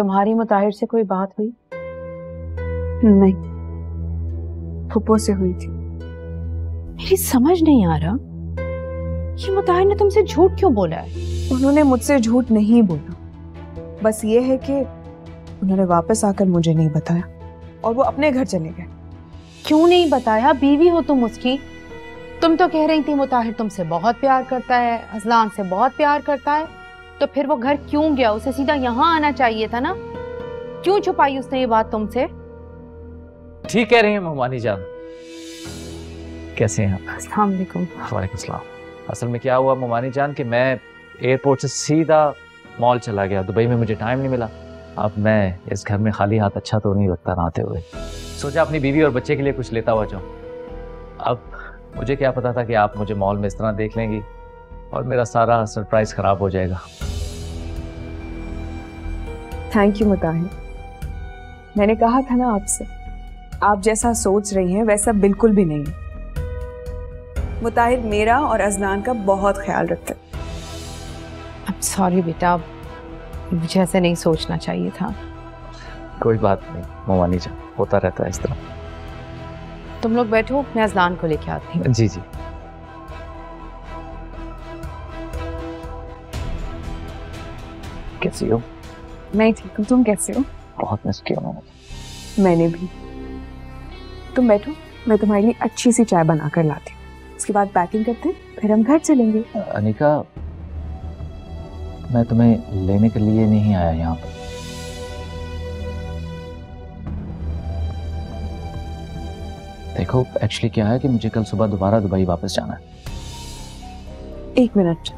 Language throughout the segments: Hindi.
तुम्हारी मुताहिर से कोई बात हुई? नहीं। फुप्पो से हुई थी। मेरी समझ नहीं आ रहा। ये मुताहिर ने तुमसे झूठ क्यों बोला है? उन्होंने मुझसे झूठ नहीं बोला। बस ये है कि उन्होंने वापस आकर मुझे नहीं बताया और वो अपने घर चले गए। क्यों नहीं बताया? बीवी हो तुम उसकी। तुम तो कह रही थी मुताहिर तुमसे बहुत प्यार करता है अजलान से बहुत प्यार करता है। तो फिर वो घर क्यों गया? उसे सीधा यहाँ आना चाहिए था ना? क्यों छुपाई उसने ये बात तुमसे? ठीक कह रही हैं मोमानी जान। कैसे हैं आप? वालेकुम। सलाम। असल में क्या हुआ मोमानी जान कि मैं एयरपोर्ट से सीधा मॉल चला गया। दुबई में मुझे टाइम नहीं मिला। अब मैं इस घर में खाली हाथ अच्छा तो नहीं लगता नहाते हुए। सोचा अपनी बीवी और बच्चे के लिए कुछ लेता हुआ जाऊँ। अब मुझे क्या पता था कि आप मुझे मॉल में इस तरह देख लेंगी और मेरा सारा सरप्राइज़ खराब हो जाएगा। थैंक यू मुताहिर मैंने कहा था ना आपसे आप जैसा सोच रही हैं वैसा बिल्कुल भी नहीं। मुताहिर मेरा और अजनान का बहुत ख्याल रखते। अब सॉरी बेटा। मुझे ऐसे नहीं सोचना चाहिए था। कोई बात नहीं मोमानी जान होता रहता है इस तरह। तुम लोग बैठो मैं अजलान को लेके आती हूँ। जी जी। कैसी हो मैं ठीक हूँ तुम कैसे हो? बहुत मिस किया मैंने। मैंने भी। तुम बैठो मैं तुम्हारे लिए अच्छी सी चाय बना कर लाती हूँ। उसके बाद पैकिंग करते हैं फिर हम घर चलेंगे। अनिका मैं तुम्हें लेने के लिए नहीं आया यहाँ पर। देखो एक्चुअली क्या है कि मुझे कल सुबह दोबारा दुबई वापस जाना है। एक मिनट।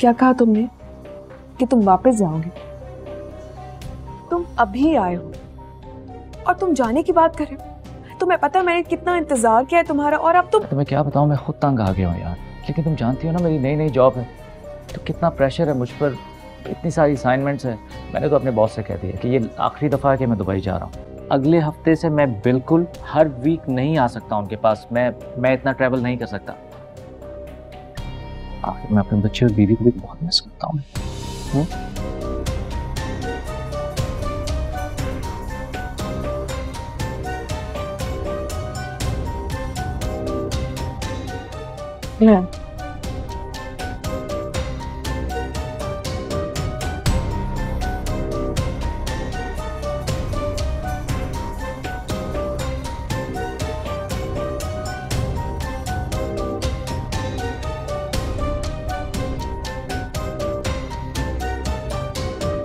क्या कहा तुमने? कि तुम वापस जाओगे। तुम अभी आए हो और तुम जाने की बात कर तुम्हें पता है मैंने कितना इंतज़ार किया है तुम्हारा और अब तुम तुम्हें क्या बताऊँ, मैं खुद तंग आ गया हूँ यार। लेकिन तुम जानती हो ना, मेरी नई नई जॉब है। तो कितना प्रेशर है मुझ पर, इतनी सारी असाइनमेंट्स हैं। मैंने तो अपने बॉस से कह दिया कि ये आखिरी दफ़ा है कि मैं दुबई जा रहा हूँ। अगले हफ़्ते से मैं बिल्कुल हर वीक नहीं आ सकता उनके पास। मैं मैं इतना ट्रैवल नहीं कर सकता। आखिर मैं अपने बच्चे और बीवी को भी बहुत मिस करता हूँ। 어? 네.